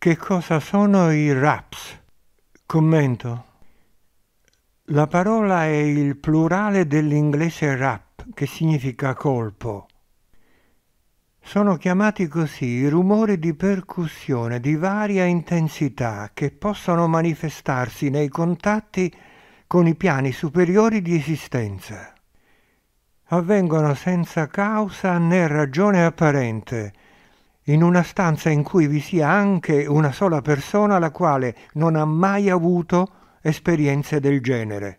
Che cosa sono i RAPS? Commento. La parola è il plurale dell'inglese rap, che significa colpo. Sono chiamati così i rumori di percussione di varia intensità che possono manifestarsi nei contatti con i piani superiori di esistenza. Avvengono senza causa né ragione apparente, in una stanza in cui vi sia anche una sola persona la quale non ha mai avuto esperienze del genere.